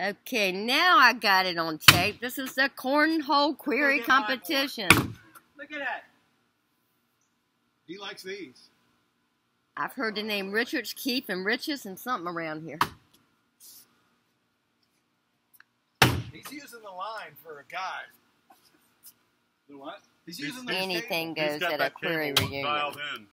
Okay, now I got it on tape. This is the cornhole query competition. Look at that. He likes these. I've heard the name Richards, Keep and Riches and something around here. He's using the line for a guy. The what? He's using the Anything goes at a query reunion.